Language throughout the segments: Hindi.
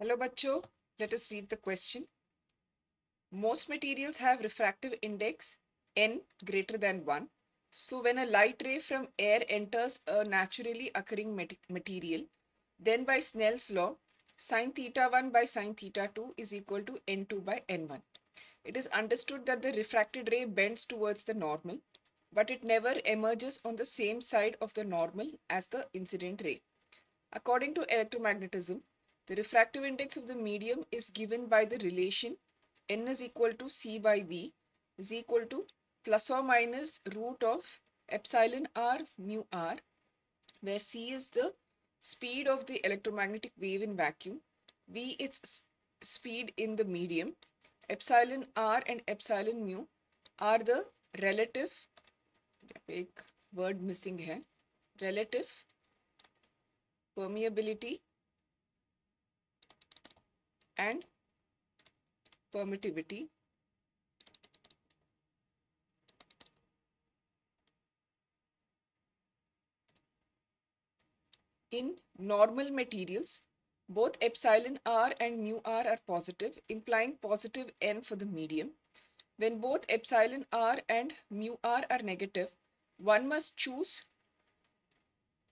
Hello, Bacho. Let us read the question. Most materials have refractive index n greater than 1. So, when a light ray from air enters a naturally occurring material, then by Snell's law, sine theta 1 by sine theta 2 is equal to n2 by n1. It is understood that the refracted ray bends towards the normal, but it never emerges on the same side of the normal as the incident ray. According to electromagnetism, the refractive index of the medium is given by the relation n is equal to c by v is equal to plus or minus root of epsilon r mu r, where c is the speed of the electromagnetic wave in vacuum, v its s- speed in the medium, epsilon r and epsilon mu are the relative यहाँ पे एक word missing है relative permeability and permittivity. In normal materials both epsilon r and mu r are positive implying positive n for the medium. When both epsilon r and mu r are negative one must choose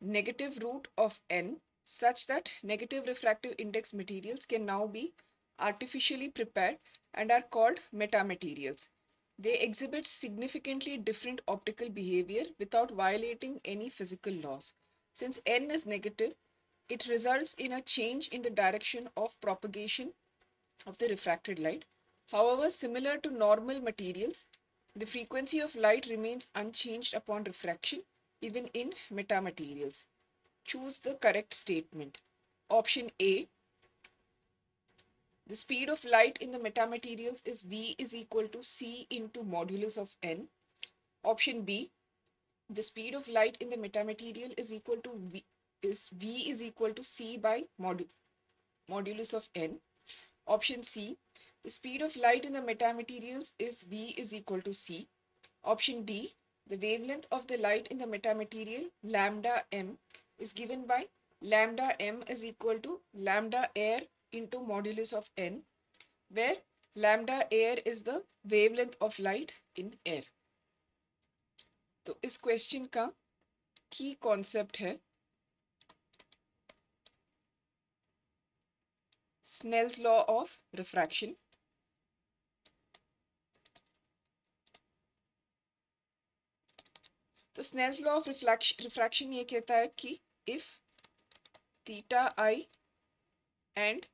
negative root of n such that negative refractive index materials can now be artificially prepared and are called metamaterials. They exhibit significantly different optical behavior without violating any physical laws. Since n is negative, it results in a change in the direction of propagation of the refracted light. However, similar to normal materials, the frequency of light remains unchanged upon refraction even in metamaterials. Choose the correct statement. Option A the speed of light in the metamaterials is V is equal to C into modulus of N. Option B the speed of light in the metamaterial is equal to V is V is equal to C by modu- modulus of N. Option C the speed of light in the metamaterials is V is equal to C. Option D the wavelength of the light in the metamaterial lambda m is given by lambda m is equal to lambda air into modulus of n where lambda air is the wavelength of light in air तो इस क्वेश्चन का की कॉन्सेप्ट है स्नेल्स लॉ ऑफ़ रिफ्रैक्शन तो स्नेल्स लॉ ऑफ़ रिफ्रैक्शन ये कहता है कि if theta i and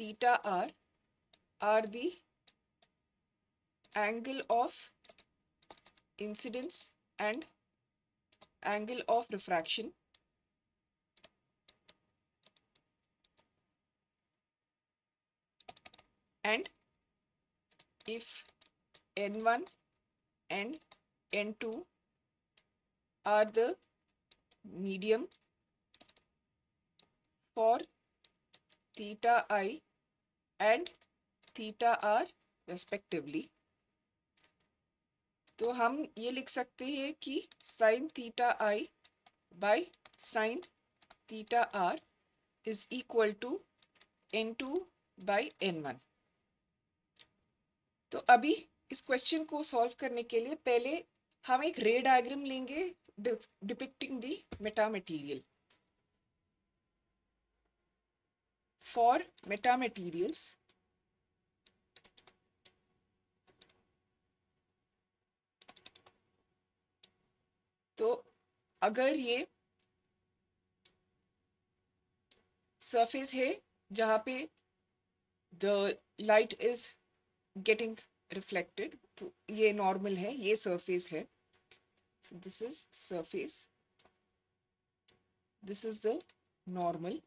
theta r are the angle of incidence and angle of refraction and if n1 and n2 are the medium for theta i and theta r respectively तो हम ये लिख सकते हैं कि sine theta i by sine theta r is equal to n two by n one तो अभी इस क्वेश्चन को सॉल्व करने के लिए पहले हम एक रे डायग्राम लेंगे depicting the metamaterial for metamaterials तो अगर ये सरफेस है जहाँ पे the light is getting reflected तो ये नॉर्मल है ये सरफेस है so this is surface this is the normal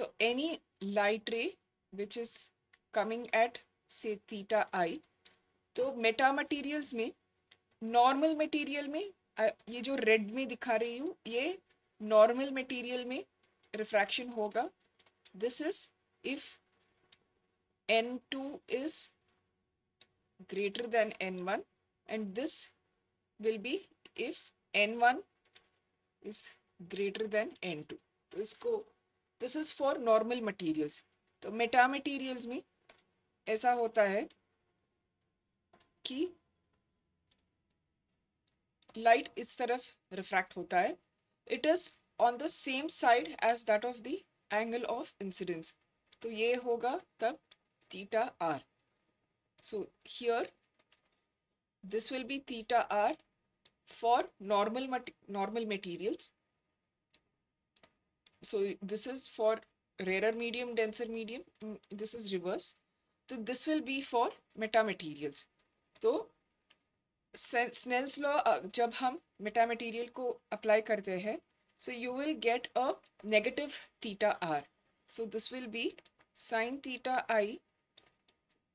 So, any light ray which is coming at, say, theta i तो मेटा मटेरियल्स में नॉर्मल मटेरियल में ये जो रेड में दिखा रही हूँ, ये नॉर्मल मटेरियल में रिफ्रैक्शन होगा। This is if n two is one and this will be if n one is greater than n two तो इसको this is for normal materials तो मेटा मटेरियल्स में ऐसा होता है कि लाइट इस तरफ़ रिफ्रैक्ट होता है। It is on the same side as that of the angle of incidence तो ये होगा तब theta r so here this will be theta r for normal normal materials. So this is for rarer medium denser medium mm, this is reverse so this will be for metamaterials तो स्नेल्स लॉ जब हम मेटामेटीरियल को अप्लाई करते हैं will get a negative theta r so this will be sine theta i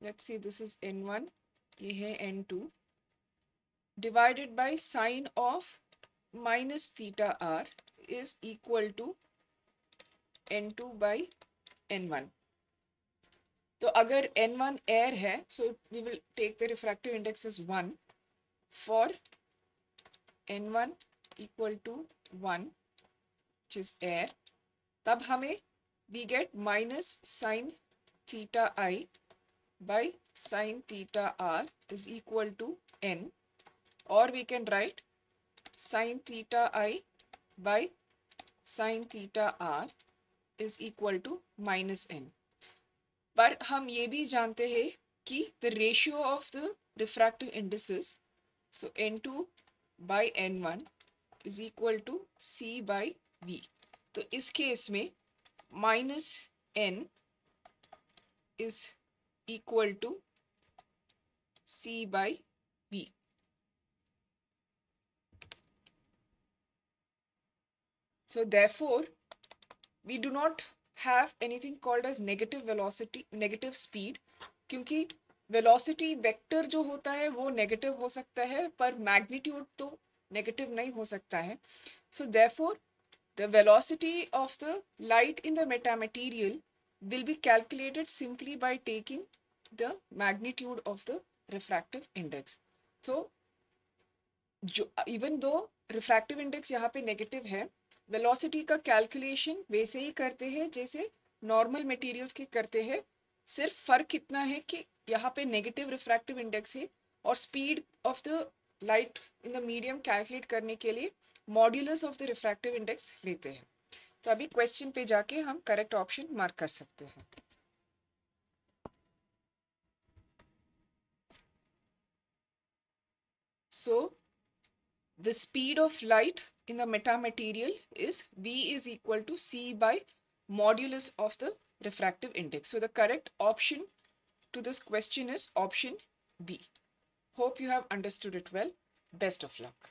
let's see this is n one ये है n two divided by sine of minus theta r is equal to n two by n one तो अगर एन वन एयर है so we will take the refractive index is one for n one equal to one is air तब हमें we get minus sine theta i by sine theta r is equal to n और we can write sine theta i by sine theta r is equal to minus n पर हम ये भी जानते हैं कि the ratio of the refractive indices so n two by n one is equal to c by v तो इस केस में minus n is equal to c by v so therefore we do not have anything called as negative velocity, negative speed क्योंकि velocity vector जो होता है वो negative हो सकता है पर magnitude तो negative नहीं हो सकता है so therefore the velocity of the light in the metamaterial will be calculated simply by taking the magnitude of the refractive index so जो even though refractive index यहाँ पे negative है वेलोसिटी का कैलकुलेशन वैसे ही करते हैं, जैसे नॉर्मल मटेरियल्स के करते हैं। सिर्फ़ फ़र्क इतना है कि यहाँ पे नेगेटिव रिफ्रैक्टिव इंडेक्स है और speed of the light in the medium calculate करने के लिए modulus of the refractive index लेते हैं। तो अभी क्वेश्चन पे जाके हम करेक्ट ऑप्शन मार्क कर सकते हैं। सो the speed of light in the metamaterial is V is equal to C by modulus of the refractive index. So the correct option to this question is option B. Hope you have understood it well. Best of luck.